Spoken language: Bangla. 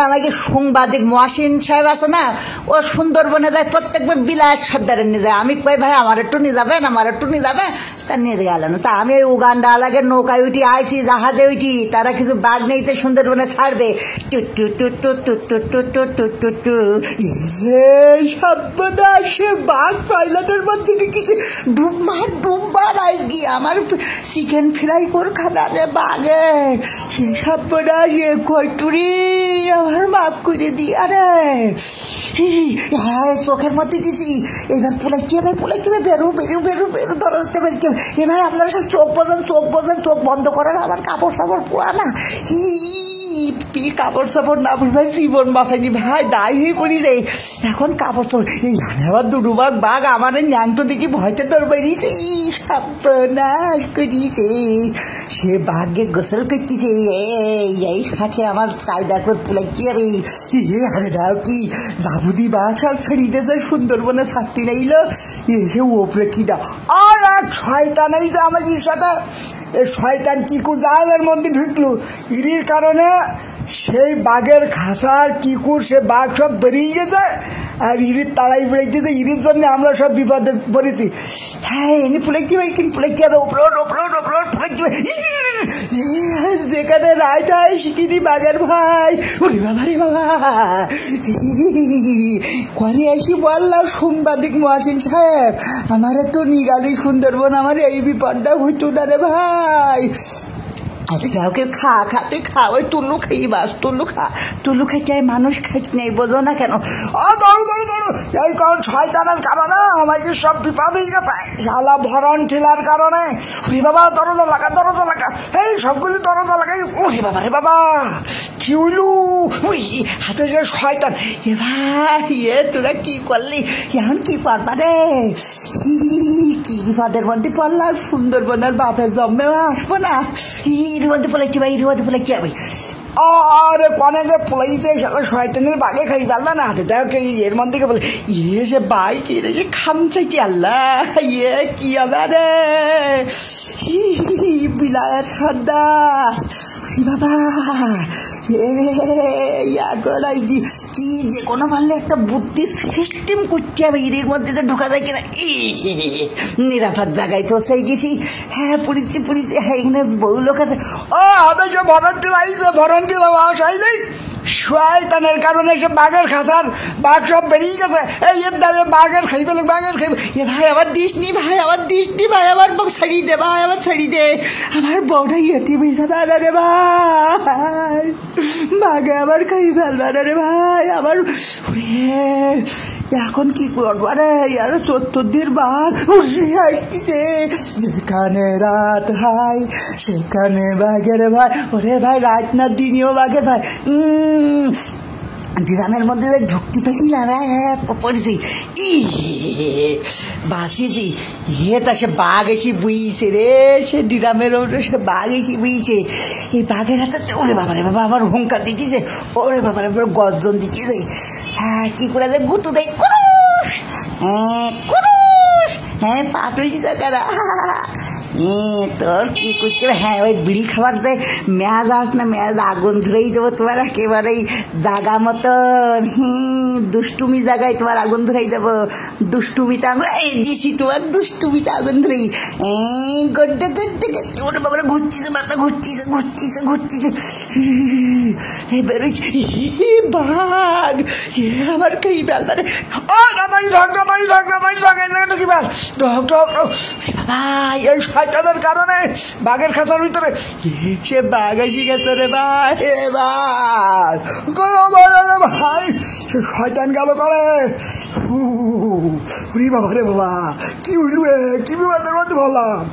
আমাকে সাংবাদিক মহাসিন সাহেব আছে না ও সুন্দরবনে যায় প্রত্যেকবার বিলাস সর্দারে নিয়ে যায় আমি কই ভাই আমার একটু নিয়ে যাবেন আমার একটু নিয়ে যাবে তা নিয়ে গেল না তা আমি উগান্ডা লাগে নৌকায় উঠি আইছি জাহাজে উঠি তারা কিছু বাঘ নেইতে সুন্দরবনে ছাড়বে টু টু টু টু টু টু টু টু টু টু টু সে বাঘ টয়লেটের মধ্যে ঢুকেছে ডুবমার ডুববার আজকে আমার চিকেন ফ্রাই কর খানা রে বাঘে সে সর্বনাশ এ কয়টুরি আমার মাফ করে দি, আরে। হ্যাঁ চোখের মধ্যে দিছি। এবার পোলাই কে ভাই পোলাই কে বেরো বেরো বেরো বেরো দরজতে বের কে। এবার আপনারা সব চোখ বোঝেন চোখ বোঝেন, চোখ বন্ধ করার আমার কাপড় সাপড় পোড়া না। কি কাপড় চাপড় না ভাই জীবন বাঁচাইনি। ভাই, দায় হয়ে পড়ি রে এখন কাপড় চাপড়। এই জানে আবার দুটো বাঘ আমার ন্যাংটো দেখি ভয়তে তোর বেরিয়েছে সর্বনাশ করিয়েছে সে বাঘে গোসল করতেছে এই সাথে আমার কায়দা করে পুলাই কি হবে এ আরে দাও কি? জাবুদি বাঘ সব ছেড়িতেছে সুন্দরবনে ছাড়তে নাইল। এসে ওপরে কি দা। আর এক শয়তান এই যে আমার সাথে এই শয়তান কিকু জাহাজের মধ্যে ঢুকলো? ইরির কারণে সেই বাঘের খাসার কিকুর সে বাঘ সব বেরিয়ে গেছে। আর ইরির তাড়াই বেড়েছে ইরির জন্য আমরা সব বিপদে পড়েছি। হ্যাঁ এনে ফুলেছি ভাই, কিন্তু ফুলেছি হবে ওপরোট ওপরোট ওপরোট ফুলেছি যেখানে রায়টাই শিখিনি বাঘের ভাই। ওরে বাবা রে বাবা। করে আসি বললাম সাংবাদিক মহাসিন সাহেব, আমার একটু নিগালি সুন্দরবন, আমার এই বিপদটা হইতো না রে ভাই। আরে কেউ খা খাতে খা, ওই তুলু খাই বাস তুলু খা। তুলু খাইতে মানুষ খাইতে নেই, বোঝো না কেন? ও দৌড়ো দৌড়ো দৌড়ো এই কারণ শয়তানের কারণে আমাকে সব বিপদ হয়ে গেছে, শালা ভরণ ঠেলার কারণে। ওরে বাবা, দরজা লাগা দরজা লাগা। এই, সবগুলি দরজা লাগাই। ওরে বাবা, রে বাবা। কি হইলু ওই হাতে যে শয়তান। এ ভাই এ তোরা কি করলি? এখন কি পারবা রে? কি বিপদের মধ্যে পড়লাম, সুন্দরবনের বাপের জন্মেও আসব না। এর মধ্যে কি ভাই এর মধ্যে কি আমি আরে কনে যে পলাইছে, শালা শয়তানের বাগে খাই পারলা না হাতে। দেখ এর মধ্যে কে বলে ইয়ে সে বাইক, এর যে খামছে কি আল্লাহ ইয়ে কি হবে রে বিলায়ের সর্দার। বাবা, ইয়া করাই দি। কি যে কোনো পারলে একটা বুদ্ধি সিস্টেম করতে হবে এর মধ্যে তো ঢোকা যায় কিনা। নিরাপদ জায়গায় পৌঁছাই গেছি। হ্যাঁ পুলিশি পুলিশি হ্যাঁ এখানে বহু লোক আছে। ও আমাদের যে Di 吗？谁嘞 শয়তানের কারণে সে বাঘের খাসার বাঘ সব বেরিয়ে গেছে। এই এর দামে বাঘের খাই পেলে বাঘের খাইবে। এ ভাই আমার দিস নি ভাই আমার দিস নি ভাই আমার ছাড়ি দে ভাই আমার ছাড়ি দে। আমার বউটা ইয়েটি বুঝতে পারে রে ভাই। বাঘে আবার খাই ফেলবে না রে ভাই। আমার এখন কি করব আরে? আর চতুর্দির বাঘ আসতেছে যেখানে রাত হয়, সেখানে বাঘের ভাই ওরে ভাই, রাত না দিনেও বাঘের ভাই ডিরামের মধ্যে ঢুকতে পেরেছিলাম পড়েছি। ই বাঁচিয়েছি হে তা সে বাঘ এসে বুইছে রে, সে ডিরামের ওপরে সে বাঘ এসে বুইছে। এই বাঘের হাতে ওরে বাবা রে বাবা, আবার হুঙ্কার দিচ্ছে ওরে বাবা রে গর্জন দিচ্ছে হ্যাঁ কি করে যে গুতু দেয় কুরুষ হ্যাঁ কুরুষ হ্যাঁ পা তুলছি কারা তোর কি করতে হ্যাঁ ওই বিড়ি খাবার যে মেয়াজ আস না মেয়াজ আগুন ধরেই দেবো তোমার একেবারেই জাগা মতন হুম দুষ্টুমি জায়গায় তোমার আগুন ধরেই দেবো দুষ্টুমিতে আগুন এই দিছি তোমার দুষ্টুমিতে আগুন ধরেই গড্ডে গড্ডে গড্ডে ওরে বাবা ঘুরছিছে মাথা ঘুরছিছে ঘুরছিছে ঘুরছিছে এই বেরোচ্ছে বাঘ আমার খাই বেল মানে ও দাদাই ঢক দাদাই ঢক দাদাই ঢক এই জায়গাটা কি বেল ঢক ঢক বাবা এই শয়তানের কারণে বাঘের খাঁচার ভিতরে সে বাঘ এসে গেছে রে ভাই রে ভাই সে শয়তান গেল করে রে বাবা রে বাবা কি হইল কি বিবাদের মধ্যে বললাম